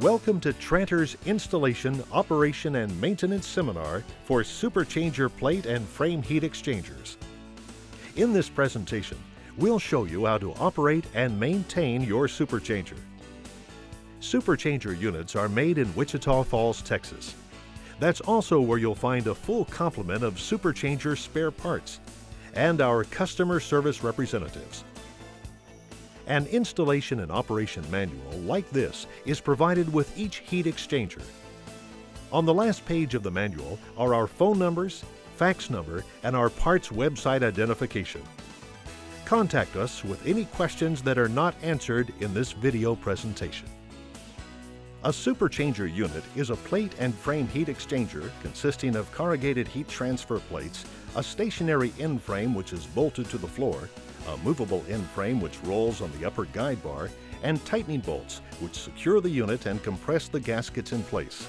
Welcome to Tranter's Installation, Operation, and Maintenance Seminar for Superchanger Plate and Frame Heat Exchangers. In this presentation, we'll show you how to operate and maintain your superchanger. Superchanger units are made in Wichita Falls, Texas. That's also where you'll find a full complement of superchanger spare parts and our customer service representatives. An installation and operation manual like this is provided with each heat exchanger. On the last page of the manual are our phone numbers, fax number, and our parts website identification. Contact us with any questions that are not answered in this video presentation. A superchanger unit is a plate and frame heat exchanger consisting of corrugated heat transfer plates, a stationary end frame which is bolted to the floor, a movable end frame which rolls on the upper guide bar, and tightening bolts which secure the unit and compress the gaskets in place.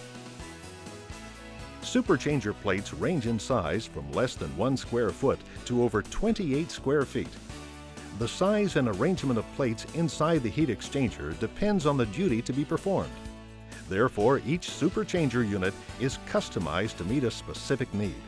Superchanger plates range in size from less than 1 square foot to over 28 square feet. The size and arrangement of plates inside the heat exchanger depends on the duty to be performed. Therefore, each superchanger unit is customized to meet a specific need.